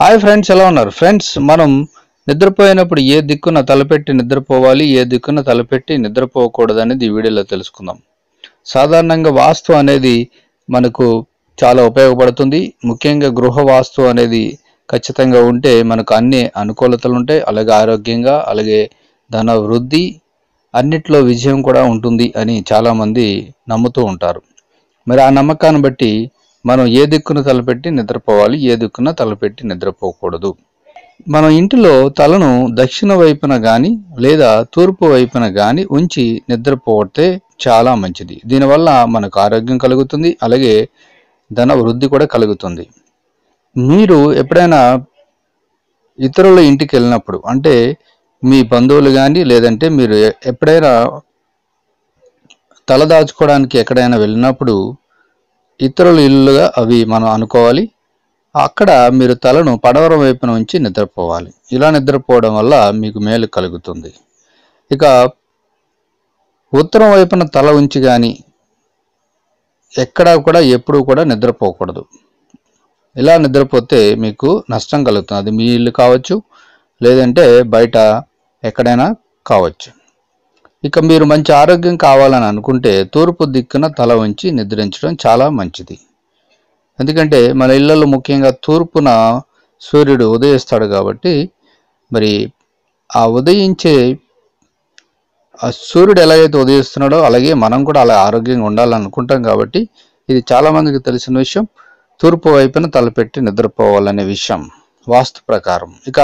Hi friends ఎలా ఉన్నారు? Friends మనం నిద్రపోయినప్పుడు ఏ దిక్కున తలపెట్టి నిద్రపోవాలి ఏ దిక్కున తలపెట్టి నిద్రపోకూడదు అనేది ఈ వీడియోలో తెలుసుకుందాం. సాధారణంగా వాస్తు అనేది మనకు చాలా ఉపయోగపడుతుంది. ముఖ్యంగా గృహ వాస్తు అనేది ఖచ్చితంగా ఉంటే మనకు అన్ని అనుకూలతలు ఉంటాయి. అలాగే ఆరోగ్యంగా అలాగే ధన వృద్ధి అన్నిట్లో విజయం కూడా ఉంటుంది అని చాలామంది నమ్ముతూ ఉంటారు. మరి ఆ నమ్మకాన్ని బట్టి మనం ఏ దిక్కున తలపెట్టి నిద్రపోవాలి ఏ దిక్కున తలపెట్టి నిద్రపోకూడదు. మనం ఇంటిలో తలను దక్షిణ వైపున కానీ లేదా తూర్పు వైపున కానీ ఉంచి నిద్రపోతే చాలా మంచిది. దీనివల్ల మనకు ఆరోగ్యం కలుగుతుంది అలాగే ధన వృద్ధి కూడా కలుగుతుంది. మీరు ఎప్పుడైనా ఇతరుల ఇంటికి వెళ్ళినప్పుడు అంటే మీ బంధువులు కానీ లేదంటే మీరు ఎప్పుడైనా తల దాచుకోవడానికి ఎక్కడైనా వెళ్ళినప్పుడు ఇతరుల ఇల్లుగా అవి మనం అనుకోవాలి. అక్కడ మీరు తలను పడవరం వైపున ఉంచి నిద్రపోవాలి. ఇలా నిద్రపోవడం వల్ల మీకు మేలు కలుగుతుంది. ఇక ఉత్తరం వైపున తల ఉంచి కానీ ఎక్కడా కూడా ఎప్పుడూ కూడా నిద్రపోకూడదు. ఇలా నిద్రపోతే మీకు నష్టం కలుగుతుంది. అది మీ ఇల్లు కావచ్చు లేదంటే బయట ఎక్కడైనా కావచ్చు. ఇక మీరు మంచి ఆరోగ్యం కావాలని అనుకుంటే తూర్పు దిక్కున తల ఉంచి నిద్రించడం చాలా మంచిది. ఎందుకంటే మన ఇళ్ళలో ముఖ్యంగా తూర్పున సూర్యుడు ఉదయిస్తాడు కాబట్టి మరి ఆ ఉదయించే ఆ సూర్యుడు ఎలాగైతే ఉదయిస్తున్నాడో అలాగే మనం కూడా అలా ఆరోగ్యంగా ఉండాలనుకుంటాం కాబట్టి ఇది చాలామందికి తెలిసిన విషయం. తూర్పు వైపున తలపెట్టి నిద్రపోవాలనే విషయం. వాస్తు ప్రకారం. ఇక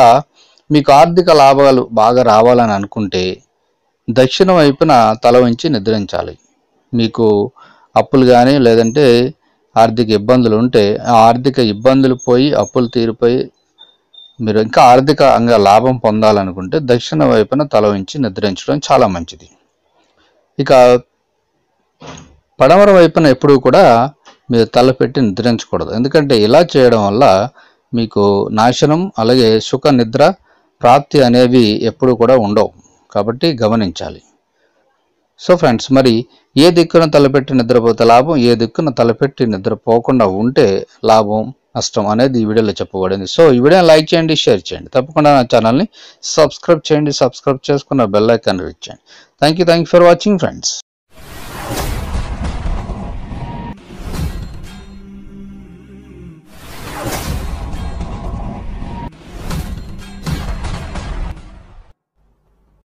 మీకు ఆర్థిక లాభాలు బాగా రావాలని అనుకుంటే దక్షిణ వైపున తల వంచి నిద్రించాలి. మీకు అప్పులు కానీ లేదంటే ఆర్థిక ఇబ్బందులు ఉంటే ఆ ఆర్థిక ఇబ్బందులు పోయి అప్పులు తీరిపోయి మీరు ఇంకా ఆర్థికంగా లాభం పొందాలనుకుంటే దక్షిణ వైపున తల వంచి నిద్రించడం చాలా మంచిది. ఇక పడమర వైపున ఎప్పుడూ కూడా మీరు తల పెట్టి నిద్రించకూడదు. ఎందుకంటే ఇలా చేయడం వల్ల మీకు నాశనం అలాగే సుఖ నిద్ర ప్రాప్తి అనేవి ఎప్పుడూ కూడా ఉండవు. కాబట్టి గమనించాలి. సో ఫ్రెండ్స్ మరి ఏ దిక్కున తలపెట్టి నిద్రపోతే లాభం? ఏ దిక్కున తలపెట్టి నిద్రపోకుండా ఉంటే లాభం నష్టం అనేది ఈ వీడియోలో చెప్పబడింది. సో ఈ వీడియోని లైక్ చేయండి షేర్ చేయండి. తప్పకుండా నా ఛానల్ని సబ్స్క్రైబ్ చేయండి. సబ్స్క్రైబ్ చేసుకున్న బెల్ ఐకాన్ రీచ్ చేయండి. Thank you thank you for watching friends